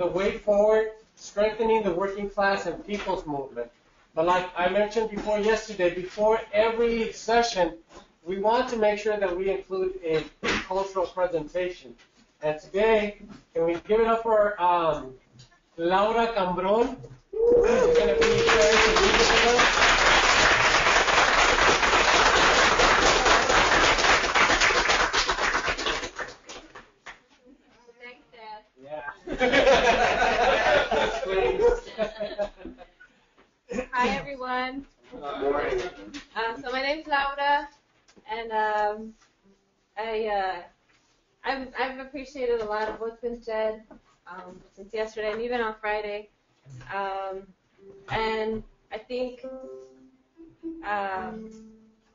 the way forward, strengthening the working class and people's movement. But like I mentioned before yesterday, before every session, we want to make sure that we include a cultural presentation. And today, can we give it up for um, Laura Cambron, who's going to be sharing some music with us? Um, so my name's Laura, and um, I uh, I've, I've appreciated a lot of what's been said um, since yesterday and even on Friday, um, and I think um,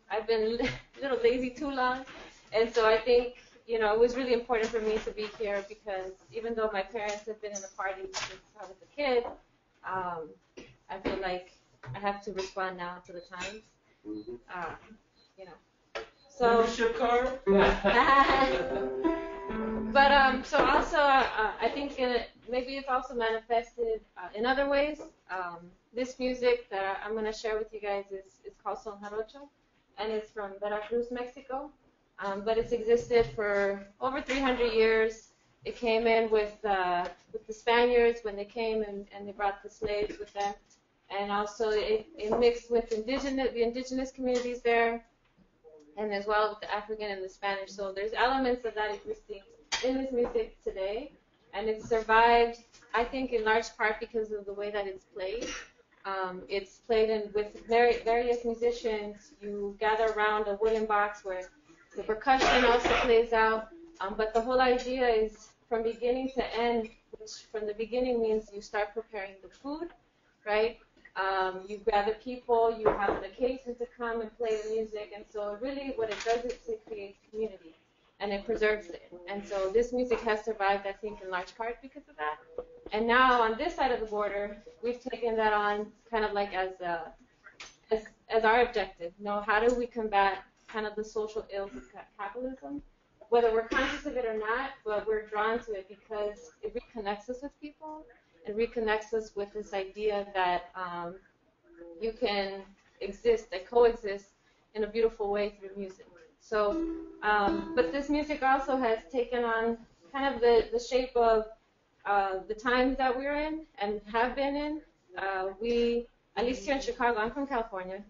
I've been a little lazy too long, and so I think you know it was really important for me to be here because even though my parents have been in the party since I was a kid, um, I feel like I have to respond now to the times. Uh, you know. So. Membership card? but um, so also, uh, I think it, maybe it's also manifested uh, in other ways. Um, this music that I'm going to share with you guys is, is called Son Jarocho, and it's from Veracruz, Mexico. Um, but it's existed for over 300 years. It came in with uh, with the Spaniards when they came and, and they brought the slaves with them, and also it, it mixed with indigenous the indigenous communities there, and as well with the African and the Spanish. So there's elements of that existing in this music today, and it survived, I think, in large part because of the way that it's played. Um, it's played in with very, various musicians. You gather around a wooden box where the percussion also plays out, um, but the whole idea is from beginning to end, which from the beginning means you start preparing the food, right? Um, you gather people, you have an occasion to come and play the music, and so really what it does is it creates community and it preserves it. And so this music has survived, I think, in large part because of that. And now on this side of the border, we've taken that on kind of like as a, as, as our objective. You know, how do we combat kind of the social ills of capitalism? Whether we're conscious of it or not, but we're drawn to it because it reconnects us with people and reconnects us with this idea that um, you can exist, and coexist in a beautiful way through music. So, um, but this music also has taken on kind of the, the shape of uh, the times that we're in and have been in. Uh, we, at least here in Chicago, I'm from California.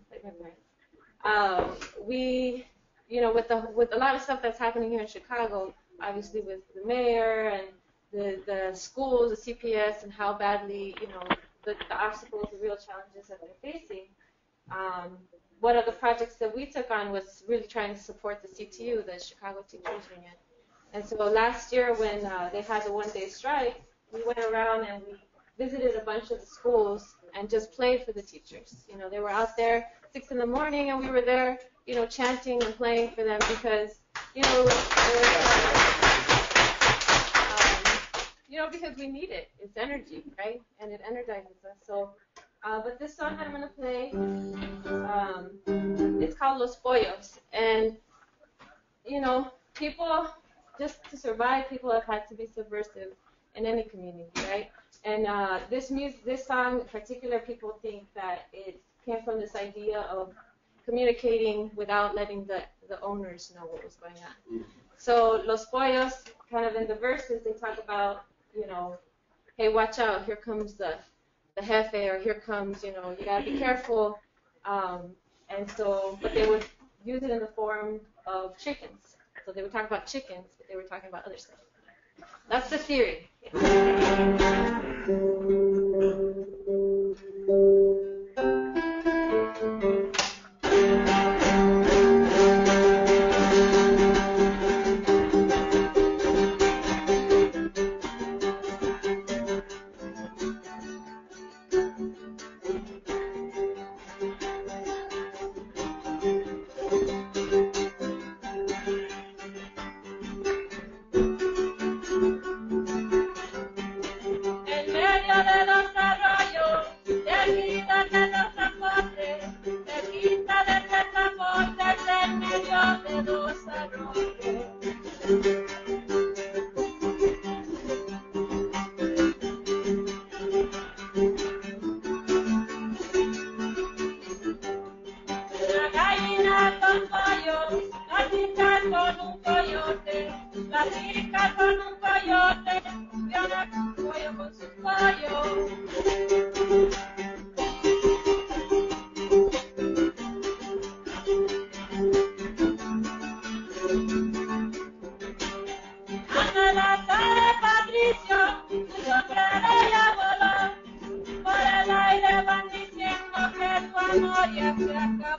Um, we, you know, with the with a lot of stuff that's happening here in Chicago, obviously with the mayor and the the schools, the CPS, and how badly, you know, the, the obstacles, the real challenges that they're facing. Um, one of the projects that we took on was really trying to support the CTU, the Chicago Teachers Union. And so last year when uh, they had the one-day strike, we went around and we visited a bunch of the schools and just played for the teachers. You know, they were out there six in the morning and we were there, you know, chanting and playing for them because, you know, um, you know, because we need it. It's energy, right? And it energizes us. So uh, but this song I'm gonna play, um, it's called Los Pollos, and you know, people just to survive, people have had to be subversive in any community, right? And uh, this music, this song in particular, people think that it came from this idea of communicating without letting the, the owners know what was going on. So Los Pollos, kind of in the verses, they talk about, you know, hey, watch out, here comes the the jefe or here comes, you know, you gotta be careful. Um, and so, but they would use it in the form of chickens. So they would talk about chickens, but they were talking about other stuff. That's the theory. Memoria se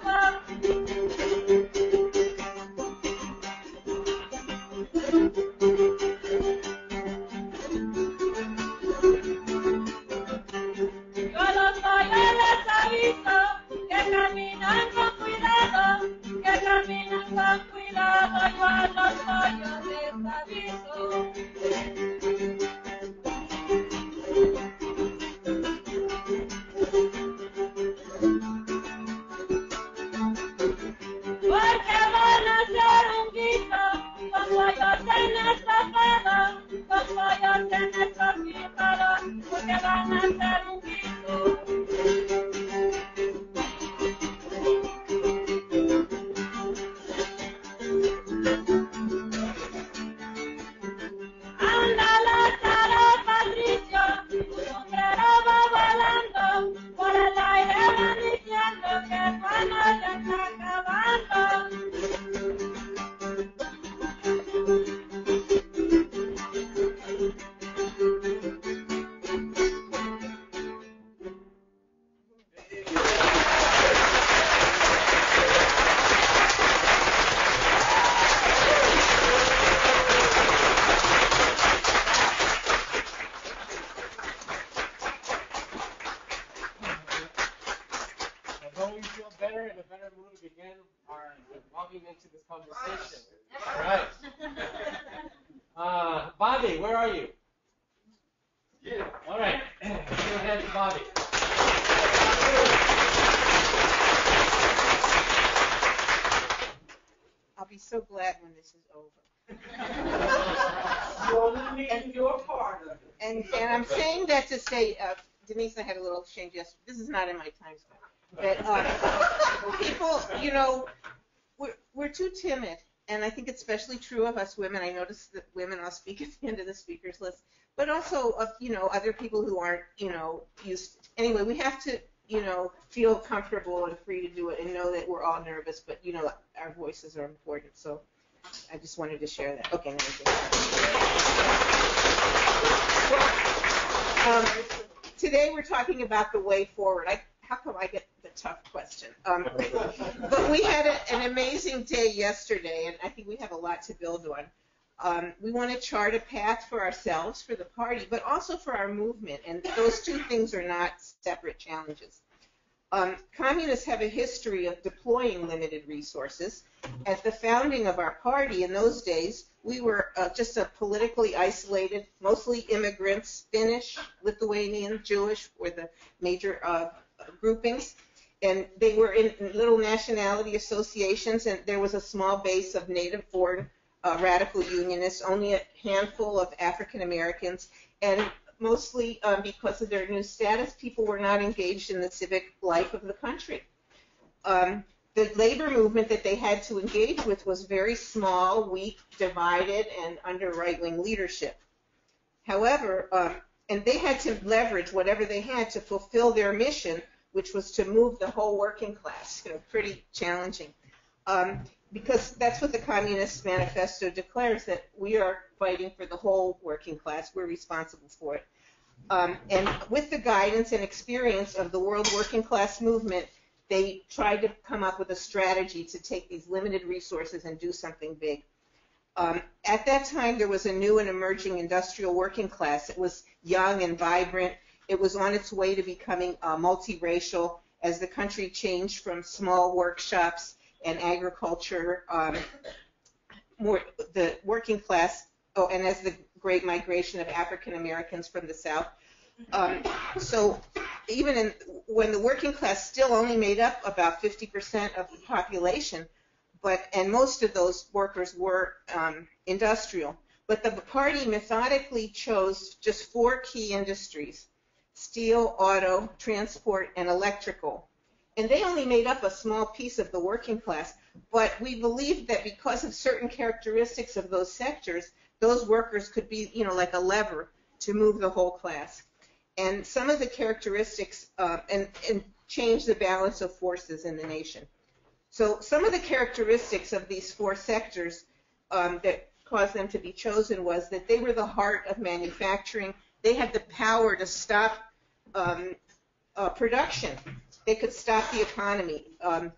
is not in my time stamp. That uh, people, you know, we're we're too timid, and I think it's especially true of us women. I notice that women. I'll speak at the end of the speakers list, but also of you know other people who aren't you know used. Anyway, we have to you know feel comfortable and free to do it, and know that we're all nervous, but you know our voices are important. So. I just wanted to share that. Okay, now. Um, today we're talking about the way forward. I, how come I get the tough question? Um, but we had a, an amazing day yesterday, and I think we have a lot to build on. Um, we want to chart a path for ourselves, for the party, but also for our movement, and those two things are not separate challenges. Um, communists have a history of deploying limited resources. At the founding of our party in those days, we were uh, just a politically isolated, mostly immigrants, Finnish, Lithuanian, Jewish were the major uh, groupings. And they were in little nationality associations, and there was a small base of native born uh, radical unionists, only a handful of African Americans, and mostly um, because of their new status, people were not engaged in the civic life of the country. Um, the labor movement that they had to engage with was very small, weak, divided, and under right-wing leadership. However, um, and they had to leverage whatever they had to fulfill their mission, which was to move the whole working class. You know, pretty challenging. Um, because that's what the Communist Manifesto declares that we are fighting for the whole working class. We're responsible for it. Um, and with the guidance and experience of the world working class movement, they tried to come up with a strategy to take these limited resources and do something big. Um, at that time, there was a new and emerging industrial working class. It was young and vibrant. It was on its way to becoming uh, multiracial as the country changed from small workshops and agriculture, um, more the working class. Oh, and as the great migration of African Americans from the South. Um, so even in, when the working class still only made up about 50% of the population, but and most of those workers were um, industrial. But the party methodically chose just four key industries: steel, auto, transport, and electrical. And they only made up a small piece of the working class. But we believed that because of certain characteristics of those sectors, those workers could be, you know, like a lever to move the whole class. And some of the characteristics uh, and, and change the balance of forces in the nation. So some of the characteristics of these four sectors um, that caused them to be chosen was that they were the heart of manufacturing. They had the power to stop um, uh, production. they could stop the economy. Um,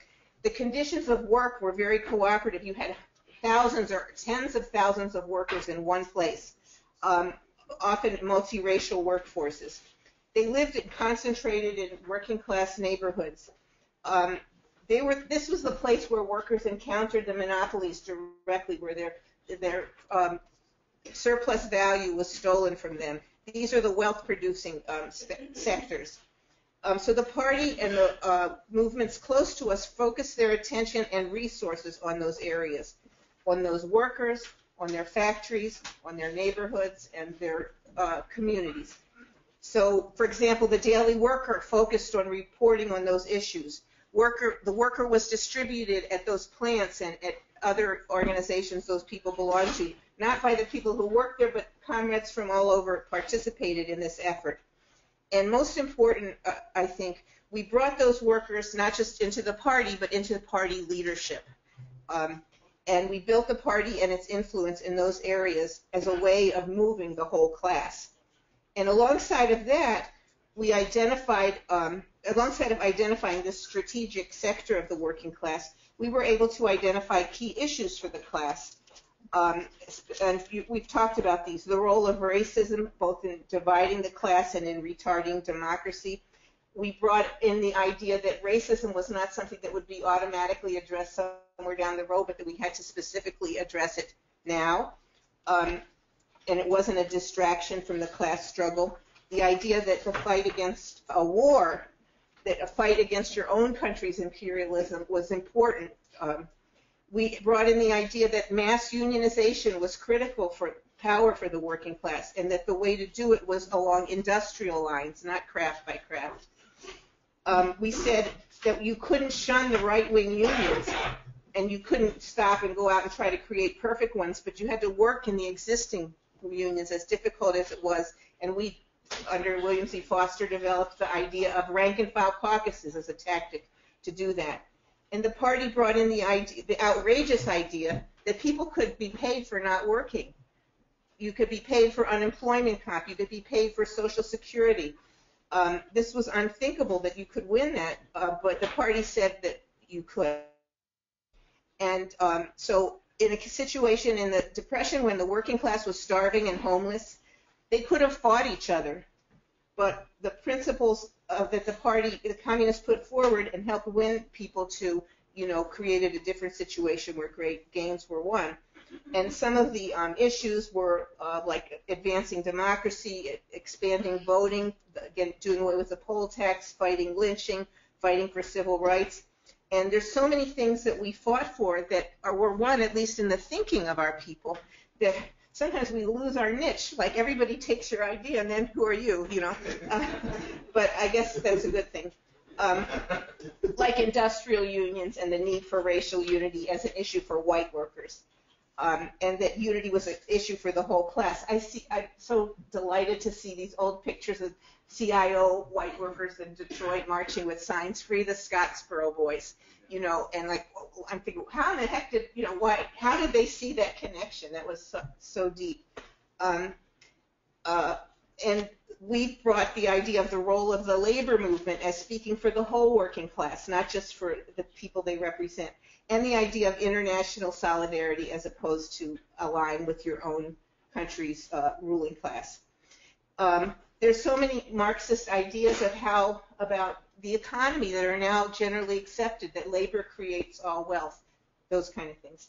the conditions of work were very cooperative. You had thousands or tens of thousands of workers in one place, um, often multiracial workforces. They lived in concentrated in working class neighborhoods. Um, they were. This was the place where workers encountered the monopolies directly, where their their um, surplus value was stolen from them. These are the wealth-producing um, sectors. Um, so the party and the uh, movements close to us focus their attention and resources on those areas, on those workers, on their factories, on their neighborhoods, and their uh, communities. So, for example, the Daily Worker focused on reporting on those issues. Worker, the worker was distributed at those plants and at other organizations those people belong to, not by the people who work there, but comrades from all over participated in this effort. And most important, uh, I think, we brought those workers not just into the party, but into the party leadership. Um, and we built the party and its influence in those areas as a way of moving the whole class. And alongside of that, we identified, um, alongside of identifying this strategic sector of the working class, we were able to identify key issues for the class. Um, and we've talked about these the role of racism, both in dividing the class and in retarding democracy. We brought in the idea that racism was not something that would be automatically addressed somewhere down the road, but that we had to specifically address it now. Um, and it wasn't a distraction from the class struggle. The idea that the fight against a war that a fight against your own country's imperialism was important. Um, we brought in the idea that mass unionization was critical for power for the working class, and that the way to do it was along industrial lines, not craft by craft. Um, we said that you couldn't shun the right-wing unions, and you couldn't stop and go out and try to create perfect ones, but you had to work in the existing unions, as difficult as it was, and we under William Z. Foster, developed the idea of rank and file caucuses as a tactic to do that. And the party brought in the idea, the outrageous idea that people could be paid for not working. You could be paid for unemployment comp. You could be paid for Social Security. Um, this was unthinkable that you could win that, uh, but the party said that you could. And um, so, in a situation in the Depression when the working class was starving and homeless, they could have fought each other, but the principles of, that the party, the communists put forward and helped win people to, you know, created a different situation where great gains were won. And some of the um, issues were uh, like advancing democracy, expanding voting, again, doing away with the poll tax, fighting lynching, fighting for civil rights. And there's so many things that we fought for that are, were won, at least in the thinking of our people, that sometimes we lose our niche. Like everybody takes your idea, and then who are you? You know. Uh, but I guess that's a good thing. Um, like industrial unions and the need for racial unity as an issue for white workers, um, and that unity was an issue for the whole class. I see. I'm so delighted to see these old pictures of CIO white workers in Detroit marching with signs "Free the Scottsboro Boys." You know, and like I'm thinking, how in the heck did you know why? How did they see that connection? That was so, so deep. Um, uh, and we brought the idea of the role of the labor movement as speaking for the whole working class, not just for the people they represent, and the idea of international solidarity as opposed to align with your own country's uh, ruling class. Um, there's so many Marxist ideas of how about the economy that are now generally accepted that labor creates all wealth, those kind of things.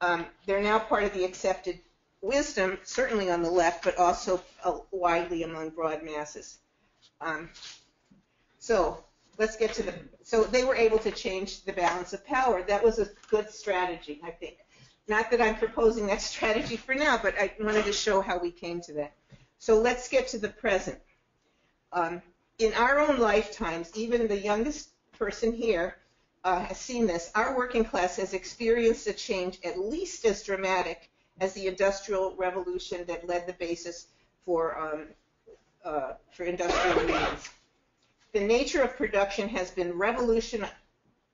Um, they're now part of the accepted wisdom, certainly on the left, but also uh, widely among broad masses. Um, so let's get to the. So they were able to change the balance of power. That was a good strategy, I think. Not that I'm proposing that strategy for now, but I wanted to show how we came to that. So let's get to the present. Um, in our own lifetimes, even the youngest person here uh, has seen this. Our working class has experienced a change at least as dramatic as the Industrial Revolution that led the basis for um, uh, for industrial unions. The nature of production has been revolution,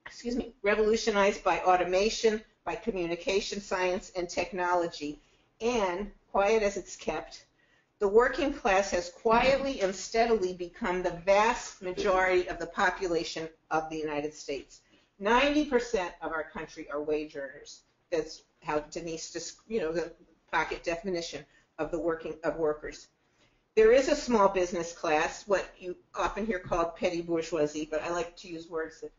excuse me, revolutionized by automation, by communication science and technology, and quiet as it's kept, the working class has quietly and steadily become the vast majority of the population of the United States. 90% of our country are wage earners. That's how Denise, you know, the pocket definition of the working of workers. There is a small business class, what you often hear called petty bourgeoisie, but I like to use words that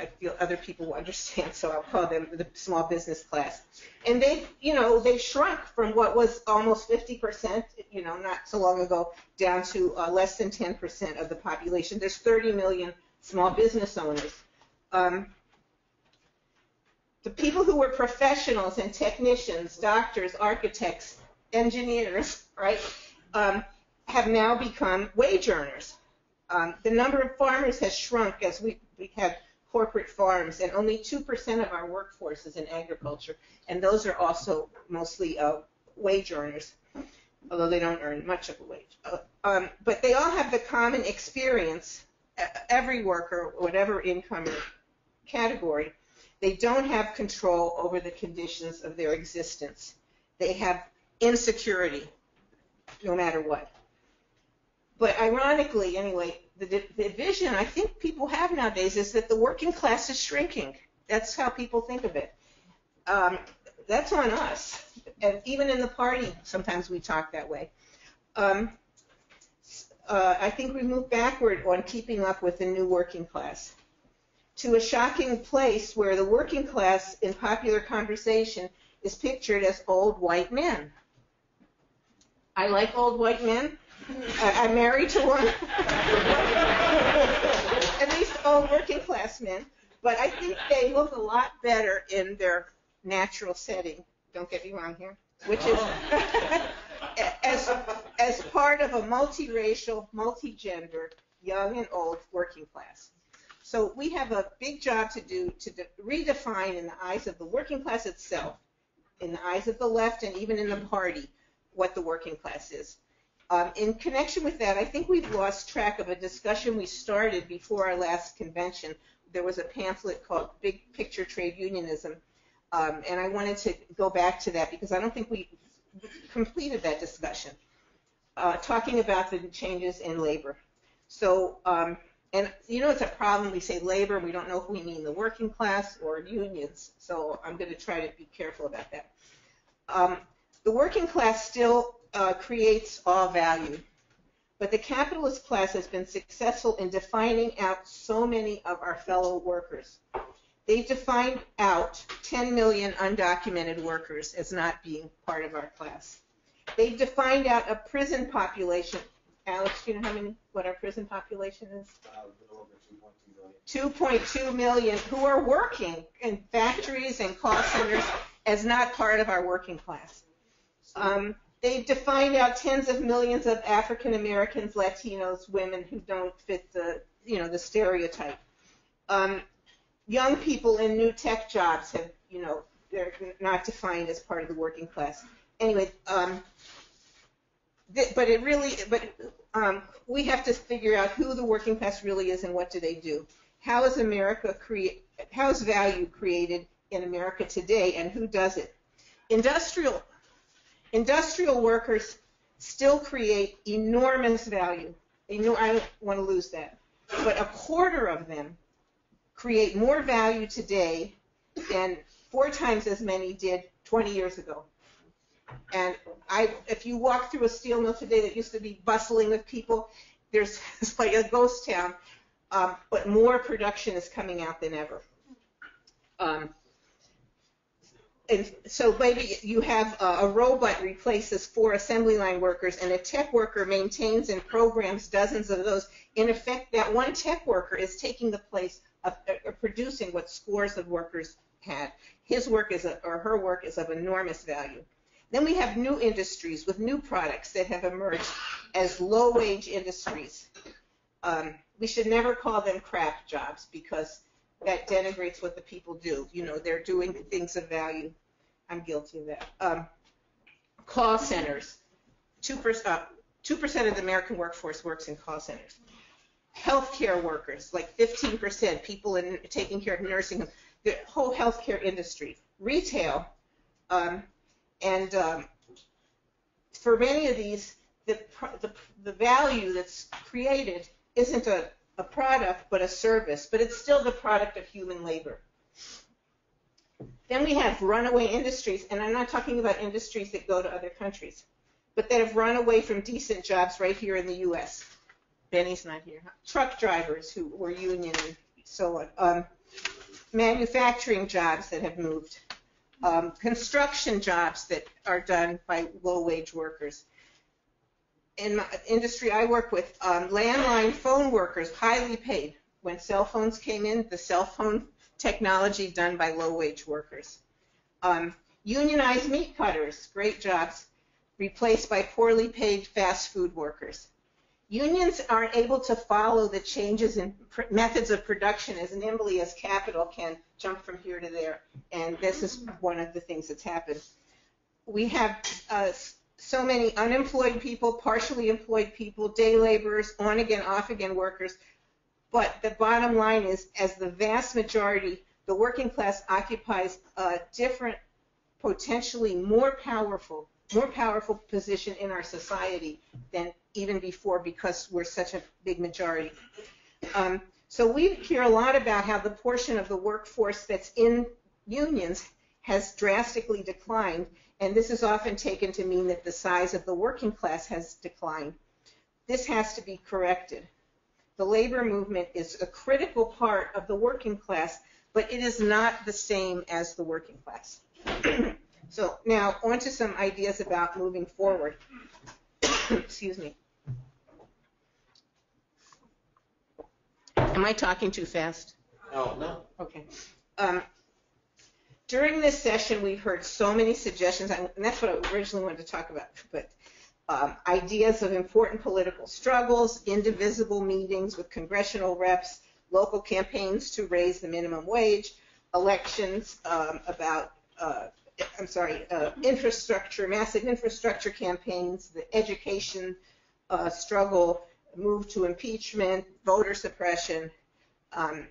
I feel other people will understand, so I'll call them the small business class. And they, you know, they shrunk from what was almost 50%, you know, not so long ago, down to uh, less than 10% of the population. There's 30 million small business owners. Um, the people who were professionals and technicians, doctors, architects, engineers, right, um, have now become wage earners. Um, the number of farmers has shrunk as we, we have corporate farms, and only 2% of our workforce is in agriculture, and those are also mostly uh, wage earners, although they don't earn much of a wage. Uh, um, but they all have the common experience, every worker, whatever income or category, they don't have control over the conditions of their existence. They have insecurity, no matter what. But ironically, anyway, the, the vision I think people have nowadays is that the working class is shrinking. That's how people think of it. Um, that's on us. And even in the party, sometimes we talk that way. Um, uh, I think we moved backward on keeping up with the new working class to a shocking place where the working class in popular conversation is pictured as old white men. I like old white men. I, am married to one. At least all working class men. But I think they look a lot better in their natural setting. Don't get me wrong here. Which is as as part of a multiracial, multigender, young and old working class. So we have a big job to do to de- redefine in the eyes of the working class itself, in the eyes of the left, and even in the party, what the working class is. Um, in connection with that, I think we've lost track of a discussion we started before our last convention. There was a pamphlet called Big Picture Trade Unionism, um, and I wanted to go back to that because I don't think we completed that discussion, uh, talking about the changes in labor. So, um, and you know, it's a problem. We say labor, we don't know if we mean the working class or unions. So I'm going to try to be careful about that. Um, the working class still uh, creates all value. But the capitalist class has been successful in defining out so many of our fellow workers. They've defined out 10 million undocumented workers as not being part of our class. They've defined out a prison population. Alex, do you know how many, what our prison population is? Uh, 2.2 million. 2.2 million who are working in factories and call centers as not part of our working class. Um, they've defined out tens of millions of African Americans, Latinos, women who don't fit the, you know, the stereotype. Um, young people in new tech jobs have, you know, they're not defined as part of the working class. Anyway, um, th- but it really, but um, we have to figure out who the working class really is and what do they do. How is America create? How is value created in America today, and who does it? Industrial Industrial workers still create enormous value. I don't want to lose that. But a quarter of them create more value today than four times as many did 20 years ago. And I, if you walk through a steel mill today that used to be bustling with people, there's it's like a ghost town, um, but more production is coming out than ever. Um, and so maybe you have a, robot replaces four assembly line workers and a tech worker maintains and programs dozens of those. In effect, that one tech worker is taking the place of, uh, producing what scores of workers had. His work is, a, or her work is of enormous value. Then we have new industries with new products that have emerged as low-wage industries. Um, we should never call them crap jobs because that denigrates what the people do. You know, they're doing things of value. I'm guilty of that. Um, call centers. 2%, uh, of the American workforce works in call centers. Healthcare workers, like 15%, people in taking care of nursing, the whole healthcare industry. Retail, um, and um, for many of these, the, the, the value that's created isn't a, a product, but a service, but it's still the product of human labor. Then we have runaway industries, and I'm not talking about industries that go to other countries, but that have run away from decent jobs right here in the U.S. Benny's not here. Truck drivers who were union and so on. Um, manufacturing jobs that have moved. Um, construction jobs that are done by low-wage workers. In my industry I work with, um, landline phone workers, highly paid. When cell phones came in, the cell phone technology done by low-wage workers. Um, unionized meat cutters, great jobs, replaced by poorly paid fast food workers. Unions aren't able to follow the changes in methods of production as nimbly as capital can jump from here to there. And this is one of the things that's happened. We have uh, so many unemployed people, partially employed people, day laborers, on again, off again workers. But the bottom line is, as the vast majority, the working class occupies a different, potentially more powerful, more powerful position in our society than even before because we're such a big majority. Um, so we hear a lot about how the portion of the workforce that's in unions has drastically declined, and this is often taken to mean that the size of the working class has declined. This has to be corrected. The labor movement is a critical part of the working class, but it is not the same as the working class. so now on to some ideas about moving forward. Excuse me. Am I talking too fast? No, no. Okay. Um, during this session, we've heard so many suggestions, and that's what I originally wanted to talk about, but um, ideas of important political struggles, indivisible meetings with congressional reps, local campaigns to raise the minimum wage, elections um, about, uh, I'm sorry, uh, infrastructure, massive infrastructure campaigns, the education uh, struggle, move to impeachment, voter suppression. Um,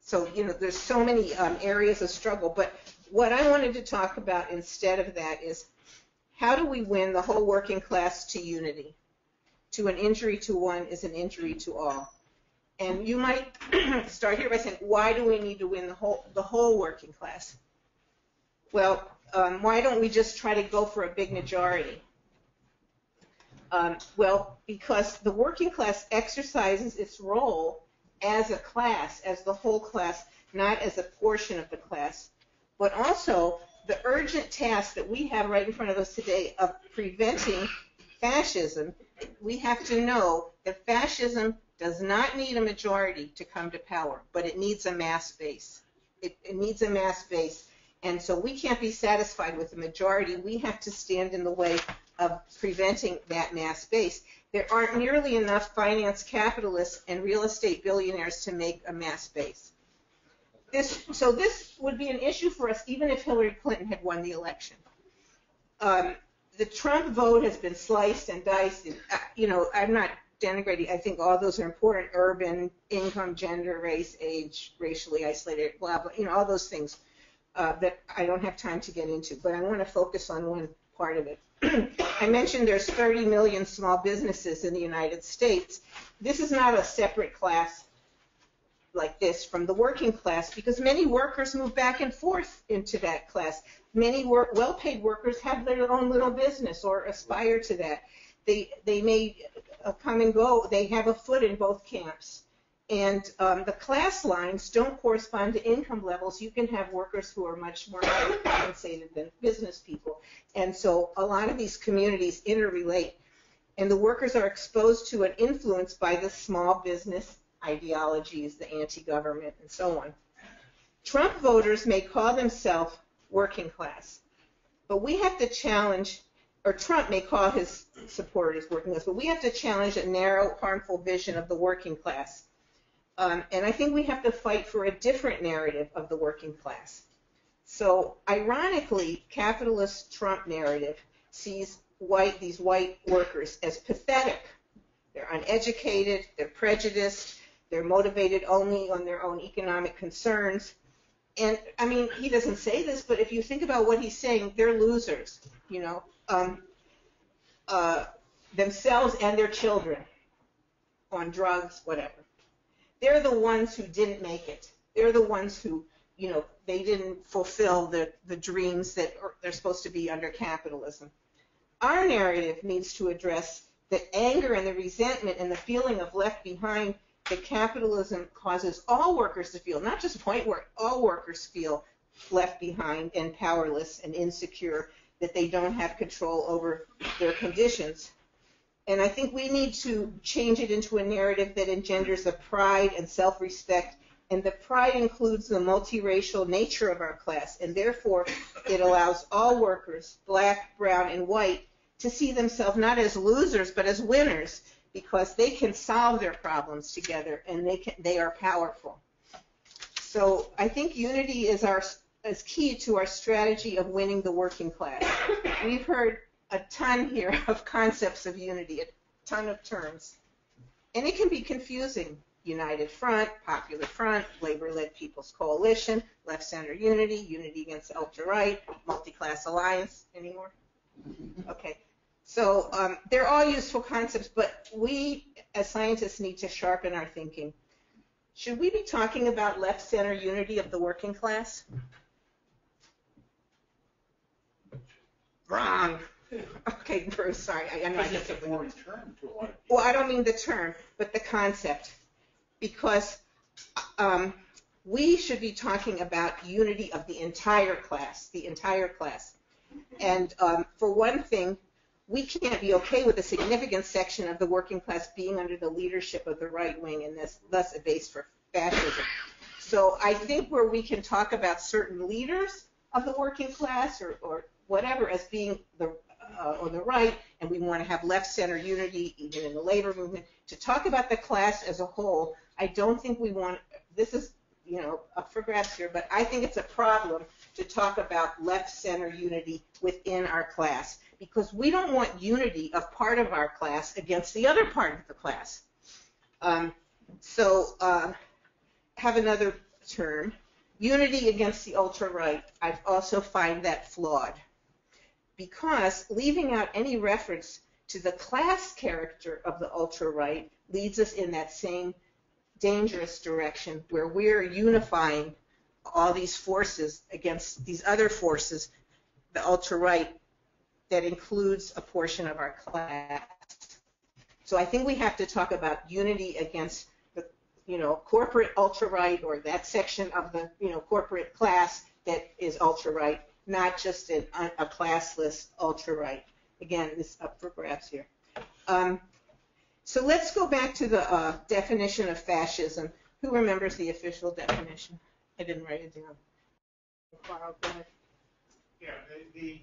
so, you know, there's so many um, areas of struggle. But what I wanted to talk about instead of that is how do we win the whole working class to unity? To an injury to one is an injury to all. And you might start here by saying, why do we need to win the whole the whole working class? Well, um, why don't we just try to go for a big majority? Um, well, because the working class exercises its role as a class, as the whole class, not as a portion of the class. But also, the urgent task that we have right in front of us today of preventing fascism, we have to know that fascism does not need a majority to come to power, but it needs a mass base. It, it needs a mass base. And so we can't be satisfied with the majority. We have to stand in the way of preventing that mass base. There aren't nearly enough finance capitalists and real estate billionaires to make a mass base. This, so this would be an issue for us even if Hillary Clinton had won the election. Um, the Trump vote has been sliced and diced. And, uh, you know, I'm not denigrating. I think all those are important: urban, income, gender, race, age, racially isolated, blah blah. You know, all those things uh, that I don't have time to get into. But I want to focus on one part of it. I mentioned there's 30 million small businesses in the United States. This is not a separate class like this from the working class because many workers move back and forth into that class. Many work, well-paid workers have their own little business or aspire to that. They they may uh, come and go. They have a foot in both camps. And um, the class lines don't correspond to income levels. You can have workers who are much more highly compensated than business people. And so a lot of these communities interrelate. And the workers are exposed to and influenced by the small business ideologies, the anti-government, and so on. Trump voters may call themselves working class, but we have to challenge, or Trump may call his supporters working class, but we have to challenge a narrow, harmful vision of the working class. Um, and I think we have to fight for a different narrative of the working class. So, ironically, capitalist Trump narrative sees white these white workers as pathetic. They're uneducated, they're prejudiced, they're motivated only on their own economic concerns. And I mean, he doesn't say this, but if you think about what he's saying, they're losers. You know, um, uh, themselves and their children on drugs, whatever. They're the ones who didn't make it. They're the ones who, you know, they didn't fulfill the, the dreams that are, they're supposed to be under capitalism. Our narrative needs to address the anger and the resentment and the feeling of left behind that capitalism causes all workers to feel, not just white work, all workers feel left behind and powerless and insecure, that they don't have control over their conditions. And I think we need to change it into a narrative that engenders a pride and self-respect. And the pride includes the multiracial nature of our class. And therefore, it allows all workers, black, brown, and white, to see themselves not as losers, but as winners because they can solve their problems together and they can, they are powerful. So I think unity is our is key to our strategy of winning the working class. We've heard a ton here of concepts of unity, a ton of terms. And it can be confusing. United Front, Popular Front, Labor-led People's Coalition, Left Center Unity, Unity Against Ultra-Right, Multi-Class Alliance. Any more? Okay. So um, they're all useful concepts, but we as scientists need to sharpen our thinking. Should we be talking about left center unity of the working class? Wrong. Okay, Bruce, sorry. I, I know I It's a foreign term to a lot of people. well, I don't mean the term, but the concept. Because um, we should be talking about unity of the entire class, the entire class. And um, for one thing, we can't be okay with a significant section of the working class being under the leadership of the right wing and this, thus a base for fascism. So I think where we can talk about certain leaders of the working class or, or whatever as being the uh, on the right, and we want to have left center unity even in the labor movement. To talk about the class as a whole, I don't think we want. This is you know up for grabs here, but I think it's a problem to talk about left center unity within our class because we don't want unity of part of our class against the other part of the class. Um, so uh, have another term, unity against the ultra right. I also find that flawed because leaving out any reference to the class character of the ultra right leads us in that same dangerous direction where we're unifying all these forces against these other forces, the ultra right, that includes a portion of our class. So I think we have to talk about unity against the, you know, corporate ultra right or that section of the, you know, corporate class that is ultra right not just an, a classless ultra-right. Again, this up for grabs here. Um, so let's go back to the uh, definition of fascism. Who remembers the official definition? I didn't write it down. Yeah, the, the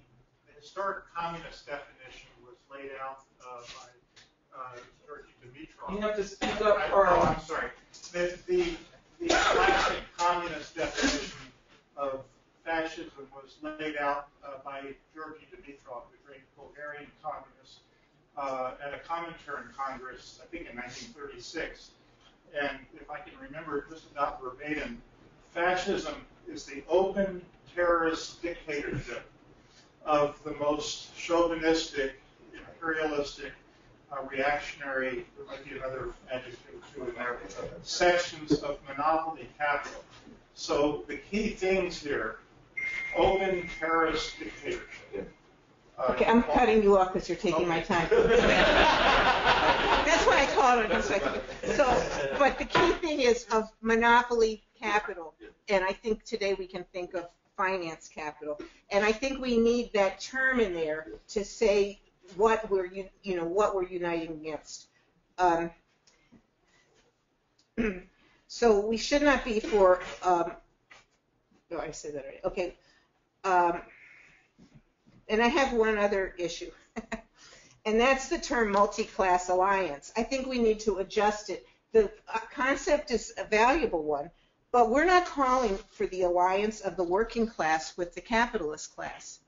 historic communist definition was laid out uh, by uh, Georgy Dimitrov. You have to speak up, I- Carl. Oh, I'm sorry. The, the, the classic communist definition of fascism was laid out uh, by Georgy Dimitrov, the great Bulgarian communist, uh, at a Comintern Congress, I think in 1936. And if I can remember just about verbatim, fascism is the open terrorist dictatorship of the most chauvinistic, imperialistic, uh, reactionary, there might be another adjective too in there, sections of monopoly capital. So the key things here open terrorist dictatorship. Uh, Okay, I'm cutting you off because you're taking my time. That's why I called it a. So, but the key thing is of monopoly capital, and I think today we can think of finance capital, and I think we need that term in there to say what we're you know what we're uniting against. Um, so we should not be for. Um, oh, I said that already. Okay. Um, and I have one other issue, and that's the term multi-class alliance. I think we need to adjust it. The concept is a valuable one, but we're not calling for the alliance of the working class with the capitalist class.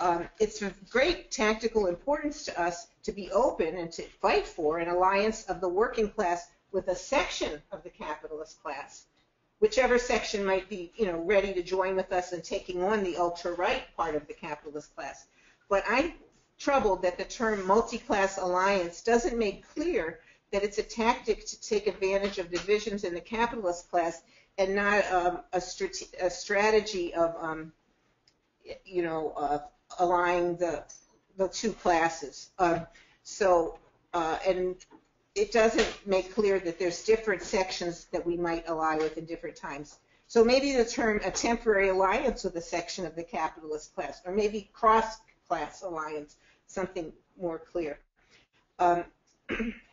Um, it's of great tactical importance to us to be open and to fight for an alliance of the working class with a section of the capitalist class whichever section might be, you know, ready to join with us in taking on the ultra-right part of the capitalist class. But I'm troubled that the term multi-class alliance doesn't make clear that it's a tactic to take advantage of divisions in the capitalist class and not um, a, strate- a strategy of, um, you know, uh, aligning the the two classes. Um, so, uh, and it doesn't make clear that there's different sections that we might ally with in different times. So maybe the term a temporary alliance with a section of the capitalist class, or maybe cross-class alliance, something more clear.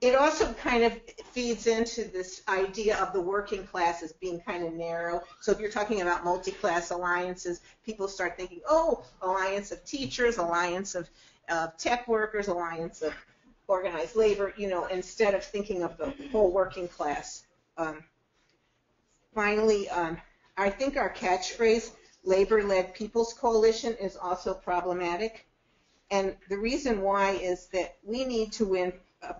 It also kind of feeds into this idea of the working class as being kind of narrow. So if you're talking about multi-class alliances, people start thinking, oh, alliance of teachers, alliance of, of tech workers, alliance of organized labor, you know, instead of thinking of the whole working class. Um, finally, um, I think our catchphrase, labor-led people's coalition, is also problematic. And the reason why is that we need to win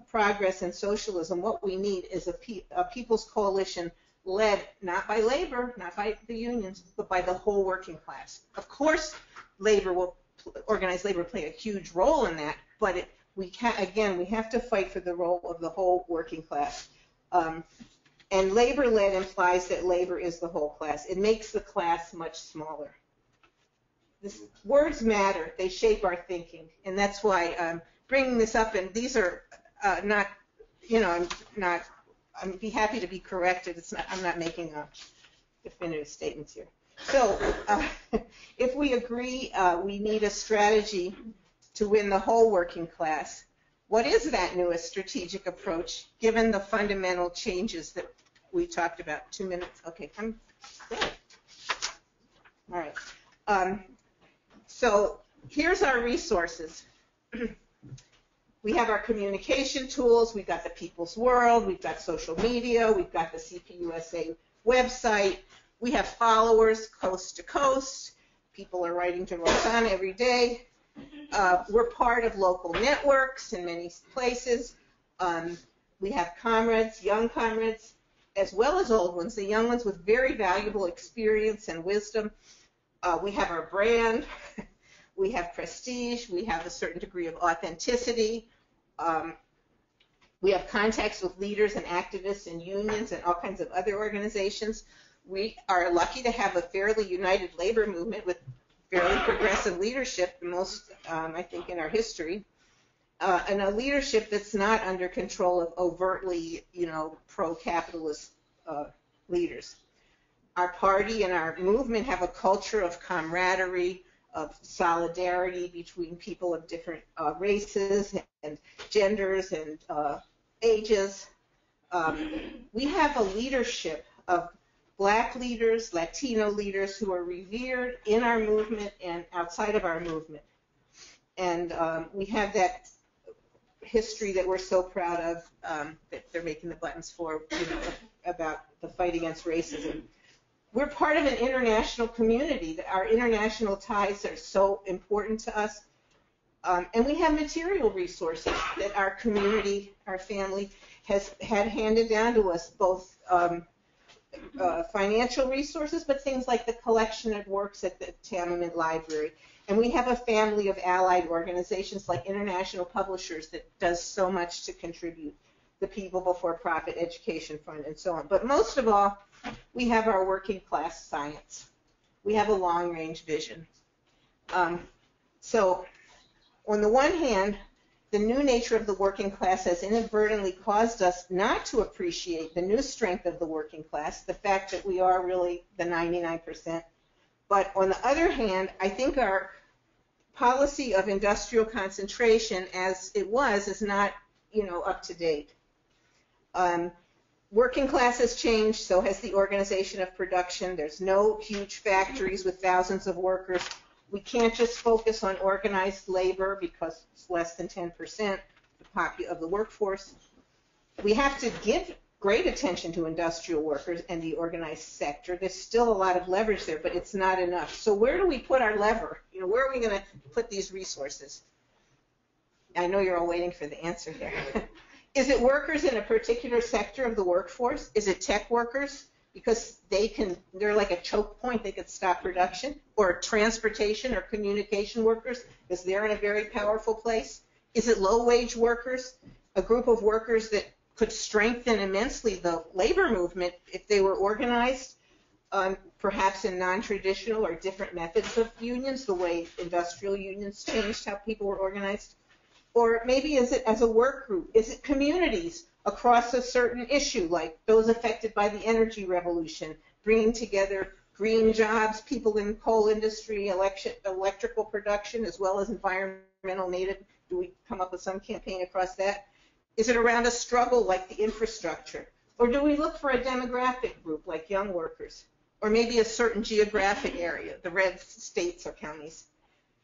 progress in socialism. What we need is a, pe- a people's coalition led not by labor, not by the unions, but by the whole working class. Of course, labor will organized labor play a huge role in that, but it, we can again we have to fight for the role of the whole working class. Um, and labor-led implies that labor is the whole class. It makes the class much smaller. This, words matter. They shape our thinking, and that's why I'm bringing this up. And these are uh, not, you know, I'm not. I'd be happy to be corrected. It's not. I'm not making a definitive statements here. So, uh, if we agree, uh, we need a strategy to win the whole working class. What is that newest strategic approach, given the fundamental changes that we talked about? Two minutes. Okay, I'm good. All right. Um, so here's our resources. we have our communication tools. We've got the People's World. We've got social media. We've got the CPUSA website. We have followers coast to coast. People are writing to Roxana every day. Uh, we're part of local networks in many places. Um, we have comrades, young comrades, as well as old ones, the young ones with very valuable experience and wisdom. Uh, we have our brand. we have prestige. We have a certain degree of authenticity. Um, we have contacts with leaders and activists and unions and all kinds of other organizations. We are lucky to have a fairly united labor movement with fairly progressive leadership, the most, um, I think, in our history, uh, and a leadership that's not under control of overtly, you know, pro-capitalist uh, leaders. Our party and our movement have a culture of camaraderie, of solidarity between people of different uh, races and genders and uh, ages. Um, we have a leadership of black leaders, Latino leaders who are revered in our movement and outside of our movement. And um, we have that history that we're so proud of um, that they're making the buttons for, you know, about the fight against racism. We're part of an international community. Our international ties are so important to us. Um, and we have material resources that our community, our family, has had handed down to us, both um, uh, financial resources, but things like the collection of works at the Tamiment Library. And we have a family of allied organizations like International Publishers that does so much to contribute the People Before Profit Education Fund and so on. But most of all, we have our working class science. We have a long range vision. Um, so, on the one hand, the new nature of the working class has inadvertently caused us not to appreciate the new strength of the working class, the fact that we are really the 99%. But on the other hand, I think our policy of industrial concentration as it was is not, you know, up to date. Um, working class has changed, so has the organization of production. There's no huge factories with thousands of workers. We can't just focus on organized labor because it's less than 10% of the workforce. We have to give great attention to industrial workers and the organized sector. There's still a lot of leverage there, but it's not enough. So where do we put our lever? You know, where are we going to put these resources? I know you're all waiting for the answer here. Is it workers in a particular sector of the workforce? Is it tech workers? because they can, they're like a choke point, they could stop production, or transportation or communication workers, because they're in a very powerful place? Is it low-wage workers, a group of workers that could strengthen immensely the labor movement if they were organized, um, perhaps in non-traditional or different methods of unions, the way industrial unions changed how people were organized? Or maybe is it as a work group? Is it communities across a certain issue, like those affected by the energy revolution, bringing together green jobs, people in coal industry, election, electrical production, as well as environmental native? Do we come up with some campaign across that? Is it around a struggle like the infrastructure? Or do we look for a demographic group like young workers? Or maybe a certain geographic area, the red states or counties?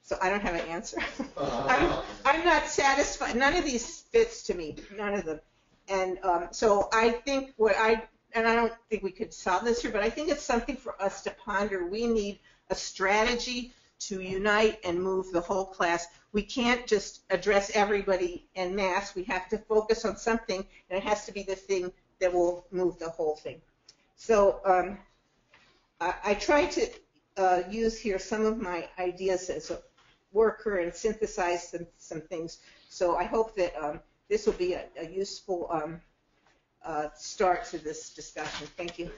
So I don't have an answer. I'm, I'm not satisfied. None of these fits to me. None of them. And um, so I think what I, and I don't think we could solve this here, but I think it's something for us to ponder. We need a strategy to unite and move the whole class. We can't just address everybody en masse. We have to focus on something, and it has to be the thing that will move the whole thing. So um, I, I try to uh, use here some of my ideas as a worker and synthesize some, some things. So I hope that um, this will be a, a useful um, uh, start to this discussion. Thank you.